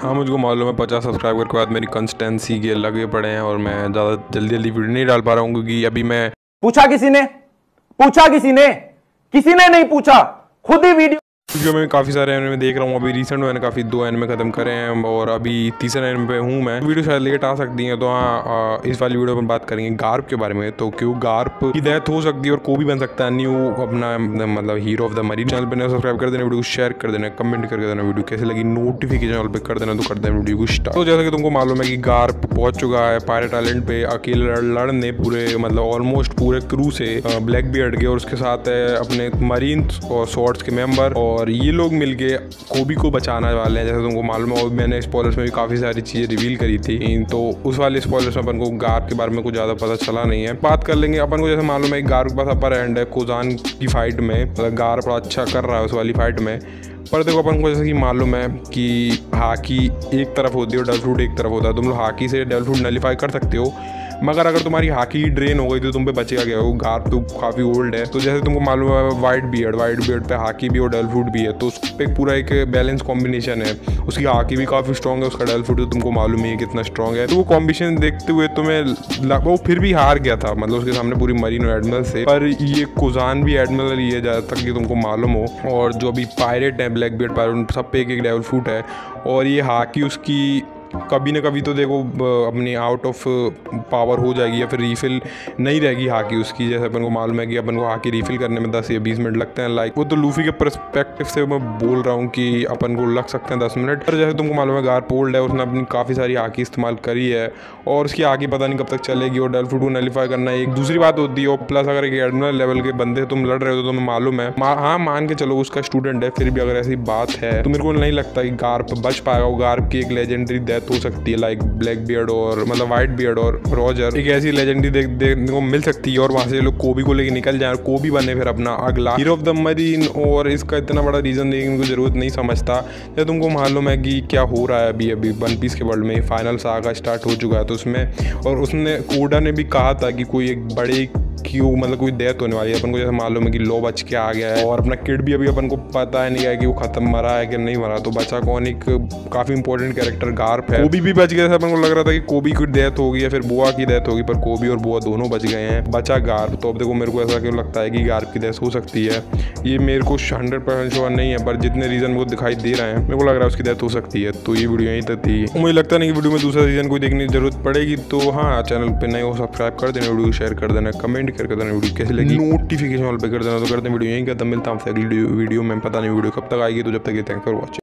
हाँ मुझको मालूम है पचास सब्सक्राइबर के बाद मेरी कंसिस्टेंसी के लगे पड़े हैं और मैं ज़्यादा जल्दी जल्दी वीडियो नहीं डाल पा रहा हूँ क्योंकि अभी मैं पूछा किसी ने? पूछा किसी ने? किसी ने नहीं पूछा। खुद ही वीडियो जो मैं काफ़ी सारे एनिमे देख रहा हूँ। अभी रिसेंट मैंने काफ़ी दो एनिमे खत्म करे हैं और अभी तीसरे एनिमे पे हूँ मैं। वीडियो शायद लेट आ सकती है तो हाँ इस वाली वीडियो में बात करेंगे गार्प के बारे में। तो क्यों गार्प की डेथ हो सकती है और को भी बन सकता है? न्यू अपना मतलब hero of the marine channel पर सब्सक्राइब कर देना वीडियो शेयर कर देना कमेंट करके देना वीडियो कैसे लगी नोटिफिकेशन पर कर देना तो कर देना वीडियो को स्टार्ट तो जैसा कि तुमको मालूम है कि गार्प पहुँच चुका है पायरेट आइलैंड पे, अकेले लड़ने पूरे मतलब ऑलमोस्ट पूरे क्रू से ब्लैक बियर्ड के और उसके साथ है अपने मरीन और शॉर्ट्स के मेंबर और ये लोग मिल के कोबी को बचाने वाले हैं, जैसे तुमको मालूम है मैंने स्पॉलर्स में भी काफ़ी सारी चीज़ें रिवील करी थी। तो उस वाले स्पॉलर्स में अपन को गार के बारे में कुछ ज़्यादा पता चला नहीं है। बात कर लेंगे, अपन को जैसे मालूम है गार के पास अपर एंड है कोजान की फाइट में मतलब गार बड़ा अच्छा कर रहा है उस वाली फाइट में। पर देखो, अपन को जैसे कि मालूम है कि हाकी एक तरफ़ होती है और डल फ्रूट एक तरफ़ होता है। तुम लोग हाकी से डल फ्रूट नलीफाई कर सकते हो। मगर अगर तुम्हारी हाकी ड्रेन हो गई तो तुम पे बचेगा गया वो गार तो काफ़ी ओल्ड है। तो जैसे तुमको मालूम है वाइट बियर्ड वाइट बियर्ड पे हाकी भी और डल फ्रूट भी है तो उस पर पूरा एक बैलेंस कॉम्बिनेशन है। उसकी हाकी भी काफ़ी स्ट्रॉग है, उसका डल फ्रूट तो तुमको मालूम ही है कितना स्ट्रॉग है। तो वो कॉम्बिनेशन देखते हुए तुम्हें वो फिर भी हार गया था मतलब उसके सामने पूरी मरीन एडमल से। पर ये कुजान भी एडमल ही है ज़्यादा तक कि तुमको मालूम हो। और जो अभी पायरेट है ब्लैक बियर्ड पायरेट सब पे एक एक डेवल फ्रूट है। और ये हाकी उसकी कभी ना कभी तो देखो अपनी आउट ऑफ़ पावर हो जाएगी या फिर रीफिल नहीं रहेगी हाकी उसकी। जैसे अपन को मालूम है कि अपन को हाकी रीफिल करने में दस या बीस मिनट लगते हैं। लाइक वो तो लूफी के परस्पेक्टिव से मैं बोल रहा हूँ कि अपन को लग सकते हैं दस मिनट पर जैसे तुमको मालूम है गार पोल्ड है, उसने अपनी काफ़ी सारी हाकी इस्तेमाल करी है और उसकी आगे पता नहीं कब तक चलेगी और डेल्फुड को नेलीफाई करना एक दूसरी बात होती है। और प्लस अगर एक एडमिनल लेवल के बंदे तुम लड़ रहे हो तो तुम्हें मालूम है हाँ मान के चलो उसका स्टूडेंट है, फिर भी अगर ऐसी बात है तो मेरे को नहीं लगता कि गार्प बच पाएगा। वो गार्प की एक लेजेंडरी डेथ हो सकती है लाइक ब्लैक बियर्ड और मतलब वाइट बियर्ड और रॉजर एक ऐसी लेजेंडरी देख, देखने को मिल सकती है और वहाँ से लोग कोबी को लेके निकल जाए और कोबी बने फिर अपना अगला। हीरो ऑफ़ द मरीन और इसका इतना बड़ा रीज़न देखने की ज़रूरत नहीं समझता। या तुमको मालूम है कि क्या हो रहा है अभी अभी वन पीस के वर्ल्ड में? फाइनल सागा स्टार्ट हो चुका है तो उसमें। और उसने कोडा ने भी कहा था कि कोई एक बड़े कि वो मतलब कोई डेथ होने वाली है अपन को जैसे मालूम है कि लो बच के आ गया है। और अपना किड भी अभी अपन को पता है नहीं है कि वो खत्म मरा है कि नहीं मरा। तो बचा कौन? एक काफ़ी इंपॉर्टेंट कैरेक्टर गार्प है। कोबी भी बच गया था। अपन को लग रहा था कि कोबी की डेथ होगी या फिर बुआ की डेथ होगी, पर कोबी और बुआ दोनों बच गए हैं। बचा गार्प तो अब देखो, मेरे को ऐसा क्यों लगता है कि गार्प की डेथ हो सकती है? ये मेरे को हंड्रेड परसेंट श्योर नहीं है, पर जितने रीज़न वो दिखाई दे रहे हैं, मेरे को लग रहा है उसकी डेथ हो सकती है। तो ये वीडियो यहीं तक थी। मुझे लगता नहीं कि वीडियो में दूसरा रीज़न कोई देखने की ज़रूरत पड़ेगी। तो हाँ चैनल पर नए हो सब्सक्राइब कर देना वीडियो शेयर कर देना कमेंट करके देना वीडियो कैसे लगी। नोटिफिकेशन ऑल पे कर देना तो करते हैं वीडियो यहीं करता मिलता हूँ अगली वीडियो में, पता नहीं वीडियो कब तक आएगी तो जब तक ये थैंक फॉर वॉचिंग